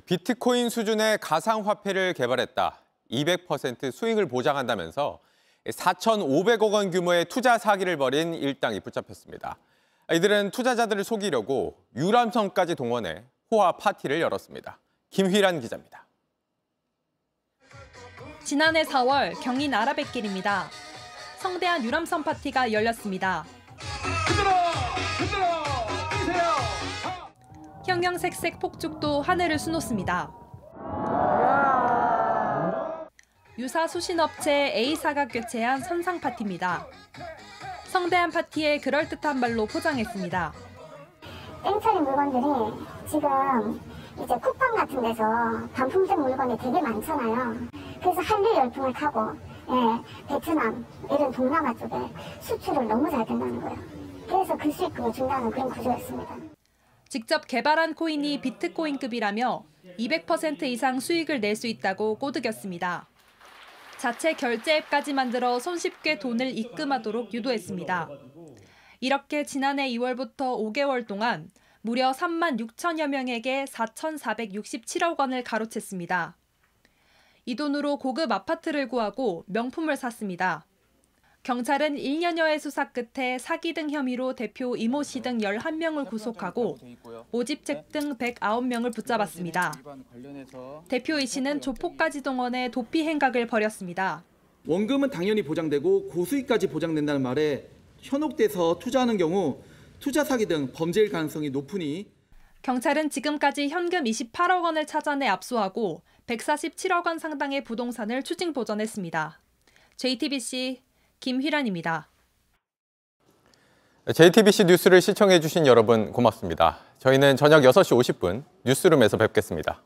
비트코인 수준의 가상화폐를 개발했다. 200% 수익을 보장한다면서 4,500억 원 규모의 투자 사기를 벌인 일당이 붙잡혔습니다. 이들은 투자자들을 속이려고 유람선까지 동원해 호화 파티를 열었습니다. 김휘란 기자입니다. 지난해 4월 경인 아라뱃길입니다. 성대한 유람선 파티가 열렸습니다. 형형색색 폭죽도 하늘을 수놓습니다. 유사 수신업체 A사가 교체한 선상 파티입니다. 성대한 파티에 그럴듯한 말로 포장했습니다. 땡처리 물건들이 지금 이제 쿠팡 같은 데서 반품된 물건이 되게 많잖아요. 그래서 한일 열풍을 타고 예, 베트남 이런 동남아 쪽에 수출을 너무 잘 된다는 거예요. 그래서 그 수익금을 준다는 그런 구조였습니다. 직접 개발한 코인이 비트코인급이라며 200% 이상 수익을 낼 수 있다고 꼬드겼습니다. 자체 결제 앱까지 만들어 손쉽게 돈을 입금하도록 유도했습니다. 이렇게 지난해 2월부터 5개월 동안 무려 3만 6천여 명에게 4,467억 원을 가로챘습니다. 이 돈으로 고급 아파트를 구하고 명품을 샀습니다. 경찰은 1년여의 수사 끝에 사기 등 혐의로 대표 이모 씨 등 11명을 구속하고 모집책 등 109명을 붙잡았습니다. 대표 이 씨는 조폭까지 동원해 도피 행각을 벌였습니다. 원금은 당연히 보장되고 고수익까지 보장된다는 말에 현혹돼서 투자하는 경우 투자 사기 등 범죄일 가능성이 높으니 경찰은 지금까지 현금 28억 원을 찾아내 압수하고 147억 원 상당의 부동산을 추징 보전했습니다. JTBC 김휘란입니다. JTBC 뉴스를 시청해 주신 여러분 고맙습니다. 저희는 저녁 6시 50분 뉴스룸에서 뵙겠습니다.